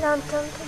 ランタンと